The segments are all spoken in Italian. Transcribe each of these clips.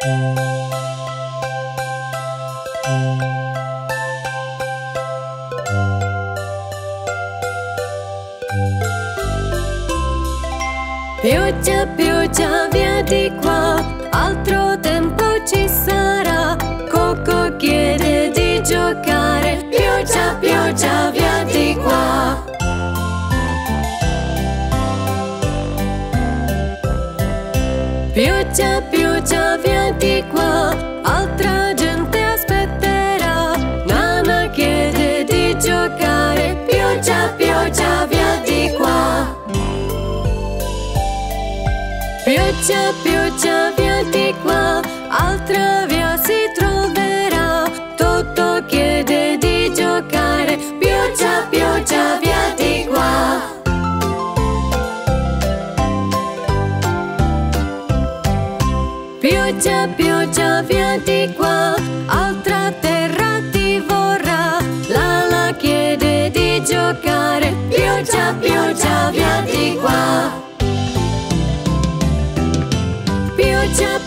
Pioggia, pioggia, via di qua, altro tempo ci sarà. Coco chiede di giocare, pioggia, pioggia, via Pioggia, pioggia, via di qua, altra gente aspetterà. Nana chiede di giocare, pioggia, pioggia, via di qua. Pioggia, pioggia, via di qua, altra via Pioggia, pioggia, via di qua, altra terra ti vorrà. Lala chiede di giocare, pioggia, pioggia, via di qua. Pioggia,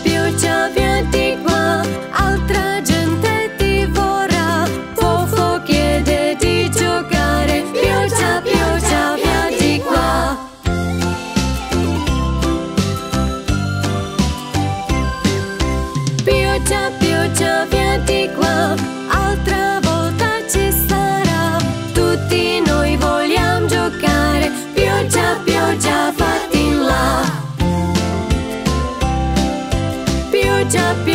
pioggia, fatti